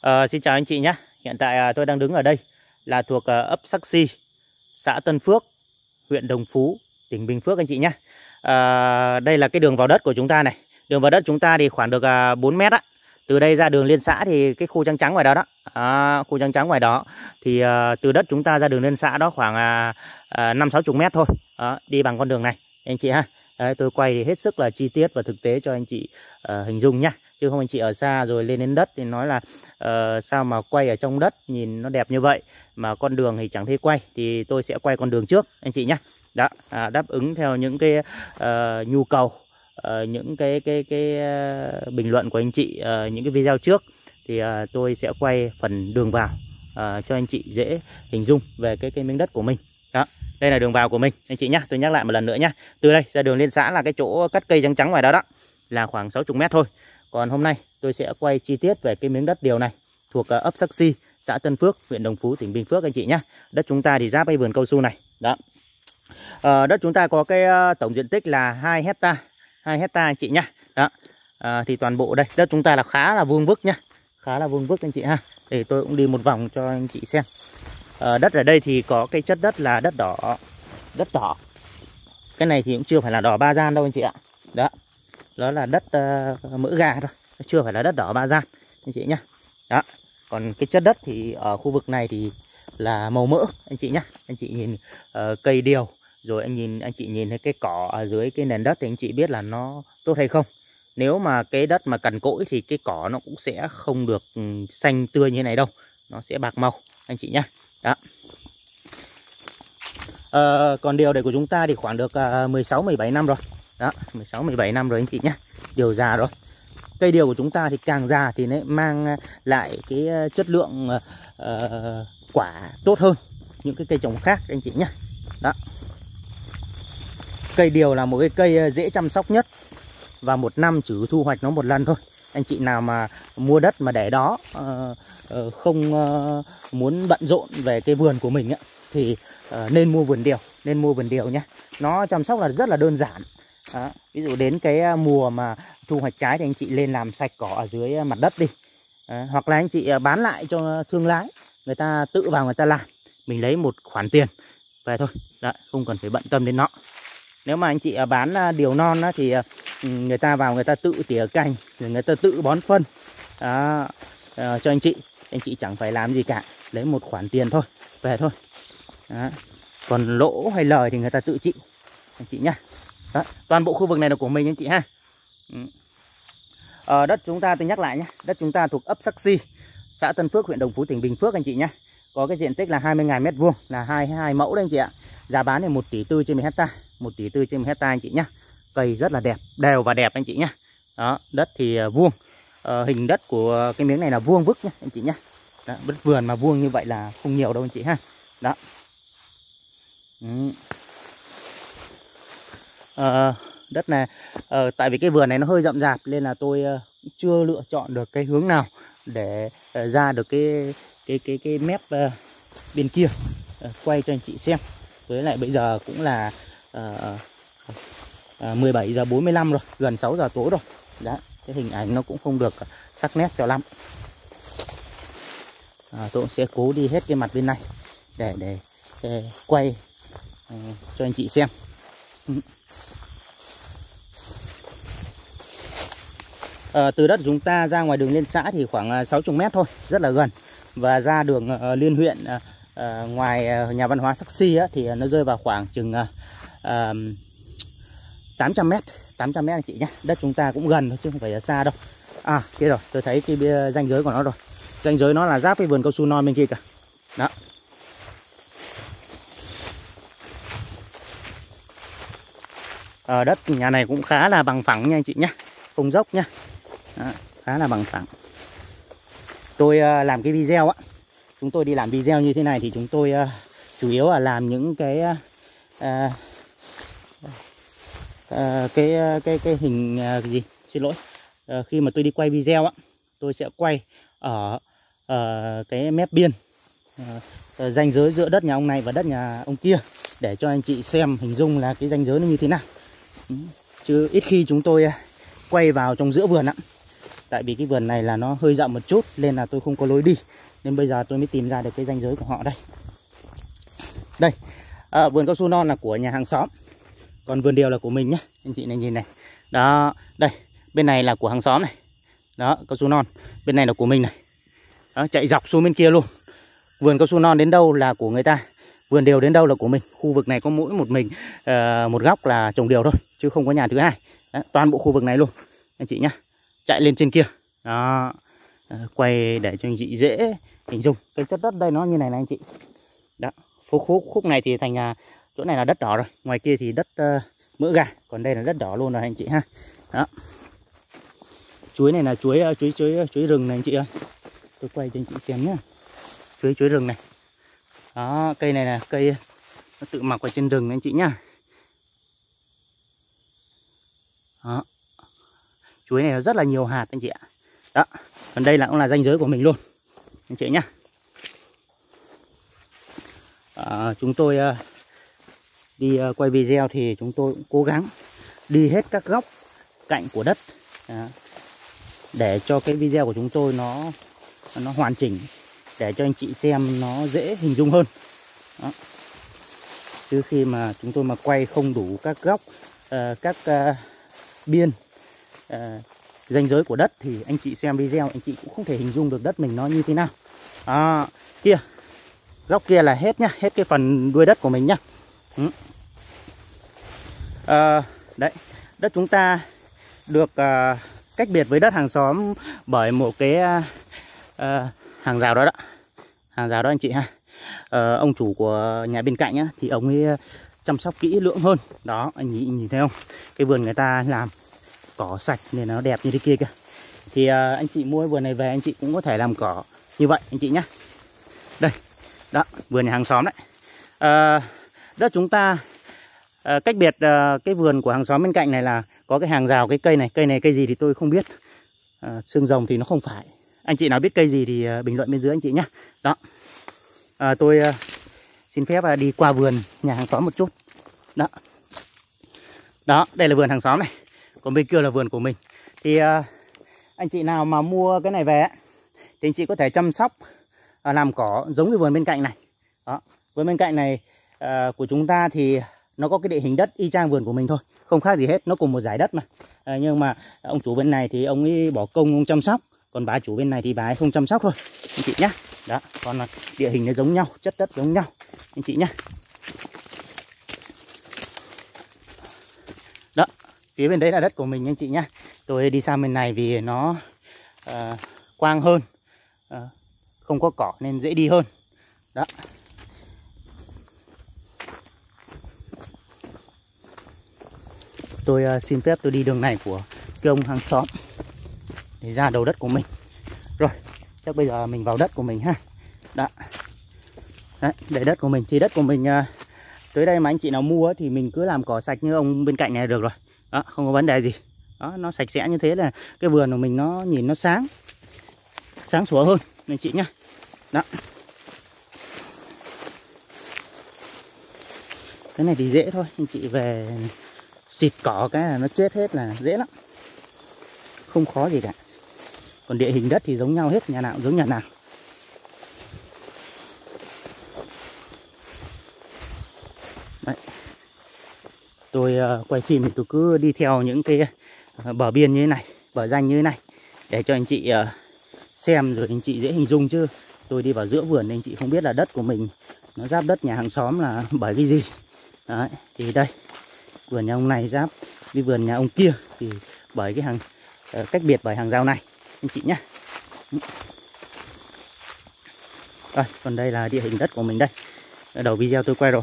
À, xin chào anh chị nhé. Hiện tại à, tôi đang đứng ở đây là thuộc à, ấp Sắc Si, xã Tân Phước, huyện Đồng Phú, tỉnh Bình Phước anh chị nhé. À, đây là cái đường vào đất của chúng ta này. Đường vào đất chúng ta thì khoảng được à, 4 mét á. Từ đây ra đường liên xã thì cái khu trắng trắng ngoài đó đó. À, khu trắng trắng ngoài đó thì à, từ đất chúng ta ra đường liên xã đó khoảng à, à, 5 60 mét thôi. À, đi bằng con đường này anh chị ha. Đấy, tôi quay thì hết sức là chi tiết và thực tế cho anh chị uh, hình dung nhá chứ không anh chị ở xa rồi lên đến đất thì nói là uh, sao mà quay ở trong đất nhìn nó đẹp như vậy mà con đường thì chẳng thấy quay thì tôi sẽ quay con đường trước anh chị nhé đó à, đáp ứng theo những cái uh, nhu cầu uh, những cái cái cái uh, bình luận của anh chị uh, những cái video trước thì uh, tôi sẽ quay phần đường vào uh, cho anh chị dễ hình dung về cái cái miếng đất của mình. Đó đây là đường vào của mình anh chị nhá tôi nhắc lại một lần nữa nhá. Từ đây ra đường liên xã là cái chỗ cắt cây trắng trắng ngoài đó đó là khoảng 60 mét thôi còn hôm nay tôi sẽ quay chi tiết về cái miếng đất điều này thuộc ờ, ấp Sắc Si, xã Tân Phước, huyện Đồng Phú, tỉnh Bình Phước anh chị nhé. Đất chúng ta thì giáp với vườn cao su này. Đó. À, đất chúng ta có cái ờ, tổng diện tích là 2 hecta 2 hecta anh chị nhé. Đó. À, thì toàn bộ đây, đất chúng ta là khá là vuông vức nhá. Khá là vuông vức anh chị ha. Để tôi cũng đi một vòng cho anh chị xem. À, đất ở đây thì có cái chất đất là đất đỏ. Đất đỏ. Cái này thì cũng chưa phải là đỏ ba gian đâu anh chị ạ. Đó đó là đất uh, mỡ gà thôi. Chưa phải là đất đỏ ba gian anh chị nhá. Đó còn cái chất đất thì ở khu vực này thì là màu mỡ anh chị nhá. Anh chị nhìn uh, cây điều rồi anh nhìn anh chị nhìn thấy cái cỏ ở dưới cái nền đất thì anh chị biết là nó tốt hay không. Nếu mà cái đất mà cằn cỗi thì cái cỏ nó cũng sẽ không được ừ, xanh tươi như thế này đâu. Nó sẽ bạc màu anh chị nhá. Đó. À, còn điều này của chúng ta thì khoảng được 16 17 năm rồi đó 16 17 năm rồi anh chị nhé điều già rồi. Cây điều của chúng ta thì càng già thì nó mang ờ, lại cái ờ, chất lượng uh, quả tốt hơn những cái cây trồng khác anh chị nhé đó. Cây điều là một cái cây dễ chăm sóc nhất và một năm chỉ thu hoạch nó một lần thôi. Anh chị nào mà mua đất mà để đó uh, uh, không uh, muốn bận rộn về cái vườn của mình ấy, thì uh, nên mua vườn điều nên mua vườn điều nhé nó chăm sóc là rất là đơn giản đó. ví dụ đến cái à, mùa mà thu hoạch trái thì anh chị lên làm sạch cỏ ở dưới à, mặt đất đi. Đó. hoặc là anh chị à, bán lại cho thương lái người ta tự vào người ta làm. Mình lấy một khoản tiền về thôi. Đấy, không cần phải bận tâm đến nó. Nếu mà anh chị bán điều non thì người ta vào người ta tự tỉa cành rồi người ta tự bón phân. Đó, ờ, cho anh chị. Anh chị chẳng phải làm gì cả. Lấy một khoản tiền thôi về thôi. Đó. còn lỗ hay lời thì người ta tự chịu. Anh chị nhá đó, toàn bộ khu vực này là của mình anh chị ha. Ừ. Ờ, đất chúng ta tôi nhắc lại nhé đất chúng ta thuộc ấp Sắc Si xã Tân Phước huyện Đồng Phú tỉnh Bình Phước anh chị nhé có cái diện tích là 20.000 m2 là hai hai mẫu đấy anh chị ạ. Giá bán thì 1 tỷ tư trên 1 hecta 1 tỷ tư trên 1 hecta anh chị nhé cây rất là đẹp đều và đẹp anh chị nhé đó đất thì à, vuông. Ờ, hình đất của cái miếng này là vuông vức nhé anh chị nhé đó, đất vườn mà vuông như vậy là không nhiều đâu anh chị ha. Đó. Ừ uh, đất này uh, tại vì cái vườn này nó hơi rậm rạp nên là tôi uh, chưa lựa chọn được cái hướng nào để uh, ra được cái cái cái cái mép uh, bên kia. Uh, quay cho anh chị xem. Với lại bây giờ cũng là uh, uh, 17 giờ 45 rồi gần 6 giờ tối rồi. Đó cái hình ảnh nó cũng không được sắc nét cho lắm. À, tôi sẽ cố đi hết cái mặt bên này để để, để quay uh, cho anh chị xem. à, từ đất chúng ta ra ngoài đường liên xã thì khoảng ờ, 60 mét thôi rất là gần. Và ra đường uh, liên huyện uh, ngoài uh, nhà văn hóa Sắc Si á, thì nó rơi vào khoảng chừng uh, uh, 800 mét. 800 mét anh chị nhé. Đất chúng ta cũng gần thôi chứ không phải là xa đâu. À kia rồi tôi thấy cái ranh giới của nó rồi. Ranh giới nó là giáp với vườn cao su non bên kia cả đó. Ở đất nhà này cũng khá là bằng phẳng nha anh chị nhé. Không dốc nhá đó, khá là bằng phẳng. Tôi uh, làm cái video á. Chúng tôi đi làm video như thế này thì chúng tôi uh, chủ yếu là làm những cái uh, uh, cái cái cái hình uh, gì? Xin lỗi. Uh, khi mà tôi đi quay video á tôi sẽ quay ở uh, cái mép biên uh, ranh giới giữa đất nhà ông này và đất nhà ông kia để cho anh chị xem hình dung là cái ranh giới nó như thế nào. Chứ ít khi chúng tôi quay vào trong giữa vườn ạ tại vì cái vườn này là nó hơi rộng một chút nên là tôi không có lối đi. Nên bây giờ tôi mới tìm ra được cái ranh giới của họ đây. Đây à, vườn cao su non là của nhà hàng xóm. Còn vườn điều là của mình nhé anh chị này nhìn này. Đó đây bên này là của hàng xóm này. Đó cao su non. Bên này là của mình này. Đó, chạy dọc xuống bên kia luôn. Vườn cao su non đến đâu là của người ta vườn điều đến đâu là của mình. Khu vực này có mỗi một mình uh, một góc là trồng điều thôi chứ không có nhà thứ hai. Đó, toàn bộ khu vực này luôn anh chị nhá chạy lên trên kia. Đó. Ờ, quay để cho anh chị dễ hình dung. Cái chất đất đây nó như này này anh chị. Đó. Phố khúc khúc này thì thành à, chỗ này là đất đỏ rồi. Ngoài kia thì đất uh, mỡ gà. Còn đây là đất đỏ luôn rồi anh chị ha. Đó. Chuối này là chuối ờ, chuối chuối chuối rừng này anh chị ơi. Tôi quay cho anh chị xem nhá. Chuối chuối rừng này. Đó cây này là cây nó tự mọc ở trên rừng anh chị nhá. Đó chuối này rất là nhiều hạt anh chị ạ. Đó còn đây là cũng là danh giới của mình luôn. Anh chị nhá. À, chúng tôi uh, đi uh, quay video thì chúng tôi cũng cố gắng đi hết các góc cạnh của đất à, để cho cái video của chúng tôi nó nó hoàn chỉnh để cho anh chị xem nó dễ hình dung hơn. Đó. chứ khi mà chúng tôi mà quay không đủ các góc uh, các uh, biên Ờ, uh, ranh giới của đất thì anh chị xem video anh chị cũng không thể hình dung được đất mình nó như thế nào. À, kia góc kia là hết nhá hết cái phần đuôi đất của mình nhá. Ừ. à, đấy đất chúng ta được à, cách biệt với đất hàng xóm bởi một cái à, hàng rào đó đó. Hàng rào đó anh chị ha. À, ông chủ của nhà bên cạnh á, thì ông ấy chăm sóc kỹ lưỡng hơn. Đó anh nhìn, nhìn thấy không? Cái vườn người ta làm cỏ sạch nên nó đẹp như thế kia kìa. Thì uh, anh chị mua vườn này về anh chị cũng có thể làm cỏ như vậy anh chị nhé đây đó vườn nhà hàng xóm đấy. À, uh, đất chúng ta uh, cách biệt uh, cái vườn của hàng xóm bên cạnh này là có cái hàng rào cái cây này. Cây này cây gì thì tôi không biết. Uh, xương rồng thì nó không phải. Anh chị nào biết cây gì thì uh, bình luận bên dưới anh chị nhé đó. Uh, tôi uh, xin phép uh, đi qua vườn nhà hàng xóm một chút. Đó. Đó đây là vườn hàng xóm này còn bên kia là vườn của mình. Thì uh, anh chị nào mà mua cái này về thì anh chị có thể chăm sóc uh, làm cỏ giống cái vườn bên cạnh này. Đó vườn bên cạnh này uh, của chúng ta thì nó có cái địa hình đất y chang vườn của mình thôi không khác gì hết nó cùng một giải đất mà. À, nhưng mà ông chủ bên này thì ông ấy bỏ công ông chăm sóc còn bà chủ bên này thì bà ấy không chăm sóc thôi. Anh chị nhá. Đó còn địa hình nó giống nhau chất đất giống nhau. Anh chị nhá đó phía bên đấy là đất của mình anh chị nhá. Tôi đi sang bên này vì nó uh, quang hơn uh, không có cỏ nên dễ đi hơn. Đó. Tôi uh, xin phép tôi đi đường này của cái ông hàng xóm để ra đầu đất của mình. Rồi chắc bây giờ mình vào đất của mình ha. Đó. Đấy, để đất của mình. Thì đất của mình uh, tới đây mà anh chị nào mua thì mình cứ làm cỏ sạch như ông bên cạnh này được rồi đó, không có vấn đề gì. Đó, nó sạch sẽ như thế là cái vườn của mình nó nhìn nó sáng sáng sủa hơn. Anh chị nhá. Đó. Cái này thì dễ thôi. Anh chị về xịt cỏ cái là nó chết hết là dễ lắm. Không khó gì cả. Còn địa hình đất thì giống nhau hết, nhà nào giống nhà nào. Tôi uh, quay phim thì tôi cứ đi theo những cái ờ, bờ biên như thế này bờ danh như thế này để cho anh chị uh, xem rồi anh chị dễ hình dung chứ. Tôi đi vào giữa vườn nên anh chị không biết là đất của mình nó giáp đất nhà hàng xóm là bởi cái gì. Đấy, thì đây vườn nhà ông này giáp với vườn nhà ông kia thì bởi cái hàng uh, cách biệt bởi hàng rào này. Anh chị nhé rồi còn đây là địa hình đất của mình đây. Đầu video tôi quay rồi.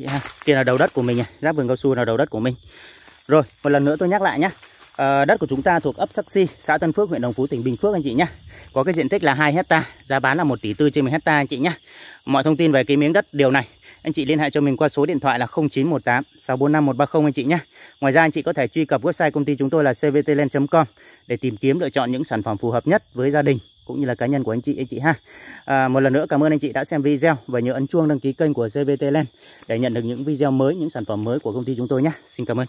Dạ, kia là đầu đất của mình giáp vườn cao su là đầu đất của mình. Rồi một lần nữa tôi nhắc lại nhé à, ờ, đất của chúng ta thuộc ấp Sắc Si xã Tân Phước huyện Đồng Phú tỉnh Bình Phước anh chị nhé có cái diện tích là 2 hecta giá bán là 1 tỷ tư trên 1 hecta anh chị nhé mọi thông tin về cái miếng đất điều này anh chị liên hệ cho mình qua số điện thoại là 0918 645 130 anh chị nhé. Ngoài ra anh chị có thể truy cập website công ty chúng tôi là cvtland.com để tìm kiếm lựa chọn những sản phẩm phù hợp nhất với gia đình cũng như là cá nhân của anh chị anh chị ha. À, một lần nữa cảm ơn anh chị đã xem video và nhớ ấn chuông đăng ký kênh của CVT Land để nhận được những video mới, những sản phẩm mới của công ty chúng tôi nhé. Xin cảm ơn.